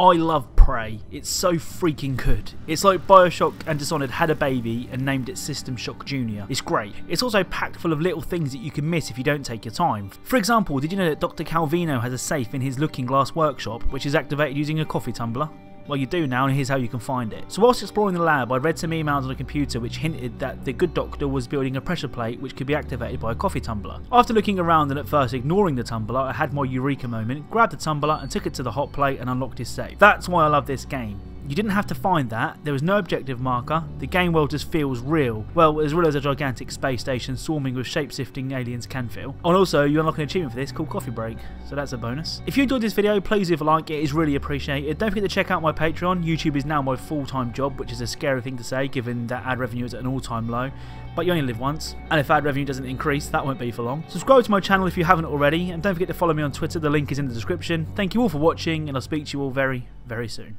I love Prey. It's so freaking good. It's like Bioshock and Dishonored had a baby and named it System Shock Junior. It's great. It's also packed full of little things that you can miss if you don't take your time. For example, did you know that Dr. Calvino has a safe in his Looking Glass workshop which is activated using a coffee tumbler? Well, you do now, and here's how you can find it. So, whilst exploring the lab, I read some emails on a computer which hinted that the good doctor was building a pressure plate which could be activated by a coffee tumbler. After looking around and at first ignoring the tumbler, I had my eureka moment, grabbed the tumbler and took it to the hot plate and unlocked his safe. That's why I love this game. You didn't have to find that, there was no objective marker, the game world just feels real. Well, as real as a gigantic space station swarming with shape-shifting aliens can feel. And also, you unlock an achievement for this called Coffee Break, so that's a bonus. If you enjoyed this video, please leave a like, it is really appreciated. Don't forget to check out my Patreon, YouTube is now my full-time job, which is a scary thing to say given that ad revenue is at an all-time low but you only live once. And if ad revenue doesn't increase, that won't be for long. Subscribe to my channel if you haven't already, and don't forget to follow me on Twitter, the link is in the description. Thank you all for watching, and I'll speak to you all very, very soon.